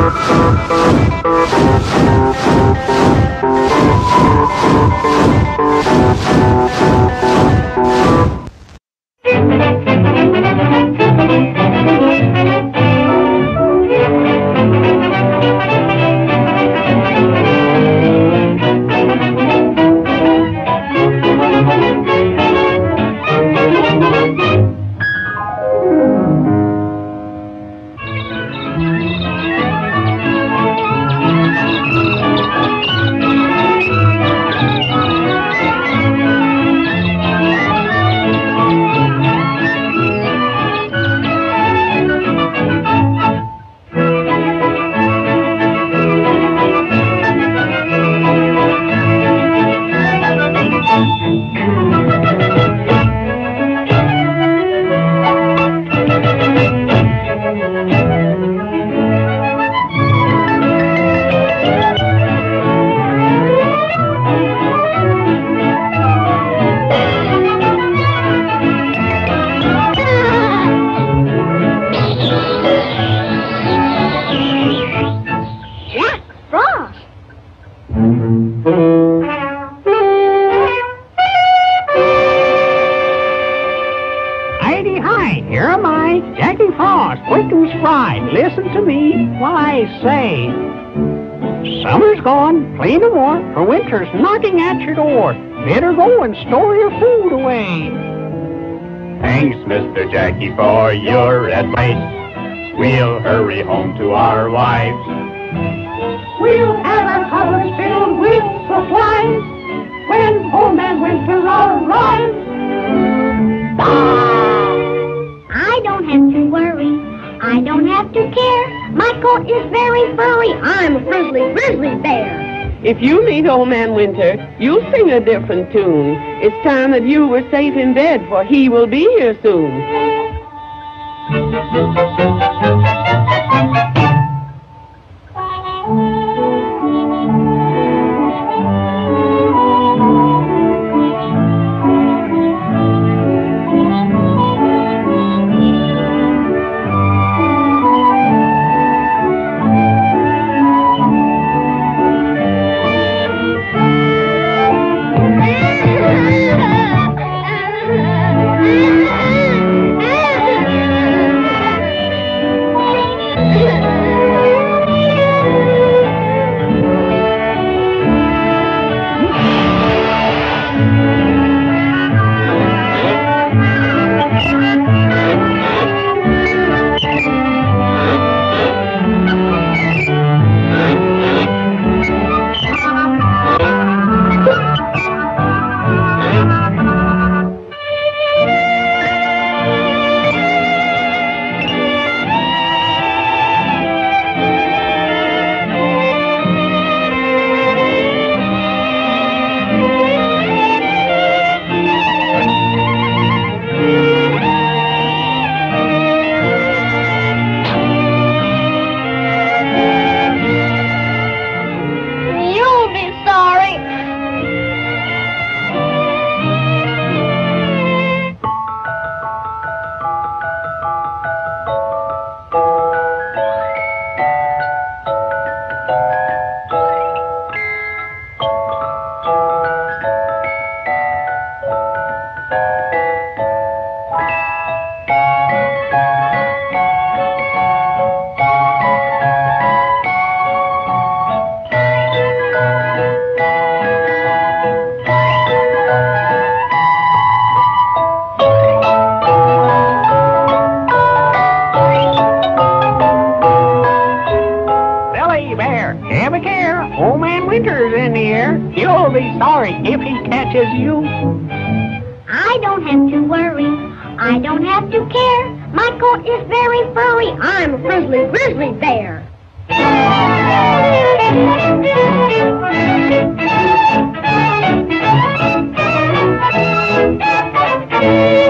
Thank Hi, here am I, Jackie Frost, quick and spry. Listen to me while I say. Summer's gone, play no more, for winter's knocking at your door. Better go and store your food away. Thanks, Mr. Jackie, for your advice. We'll hurry home to our wives. We'll have our cupboards filled with supplies when old man winter arrives. I don't have to care. My coat is very furry. I'm a frizzly grizzly bear. If you meet Old Man Winter, you'll sing a different tune. It's time that you were safe in bed, for he will be here soon. Be sorry if he catches you. I don't have to worry. I don't have to care. My coat is very furry. I'm a frizzly grizzly bear. Oh, skiggy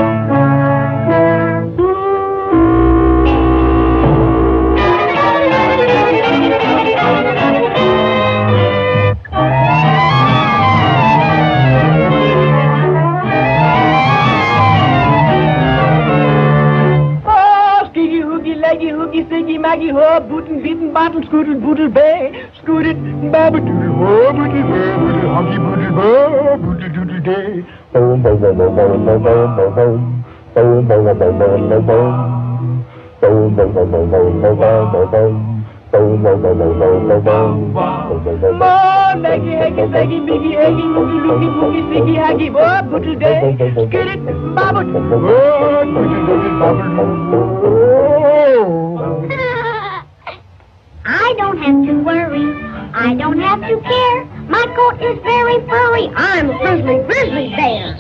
siggy maggy ho, boo scootin', getting bottle, scootin', boodle bay, scootin', babba doodle, bobbity babbity, honky boodle ba, boodle doodle day. Boom, boom, boom, boom, boom, boom, boom, boom, boom. Boom, boom, boom, boom, boom, boom, boom. Boom, boom, boom, boom, boom, boom, boom, boom, boom. Boom, I don't have to worry. I don't have to care. My coat is very furry. I'm a grizzly, grizzly bear.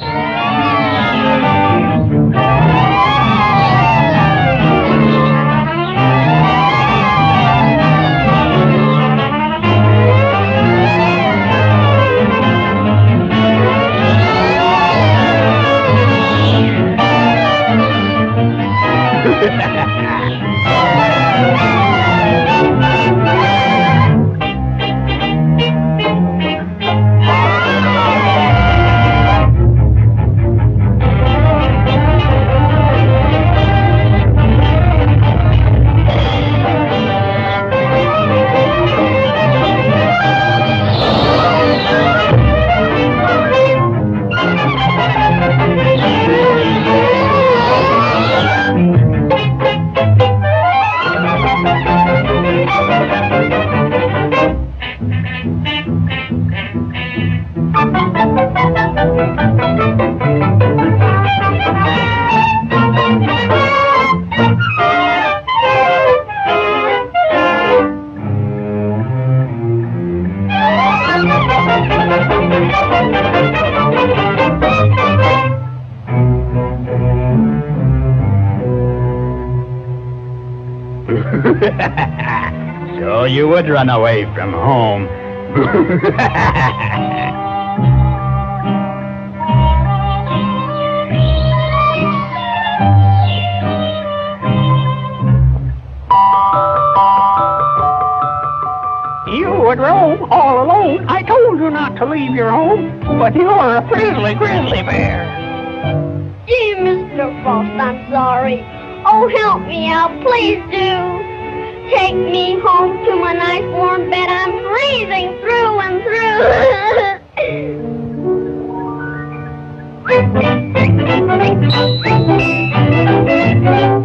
so you would run away from home. You would roam all alone. I told you not to leave your home, but you're a friendly grizzly bear. Gee, Mr. Frost, I'm sorry. Oh, help me out, please do. Take me home to my nice warm bed. I'm freezing through and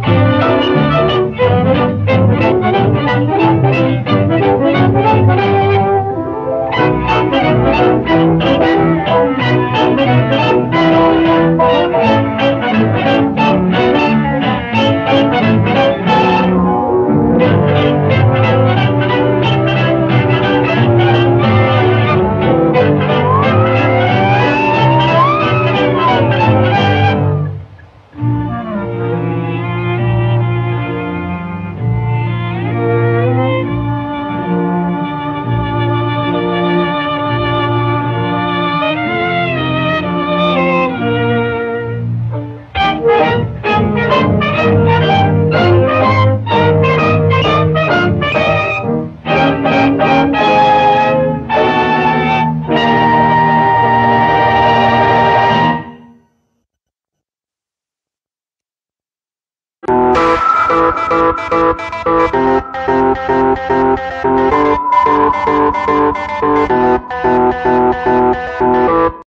through.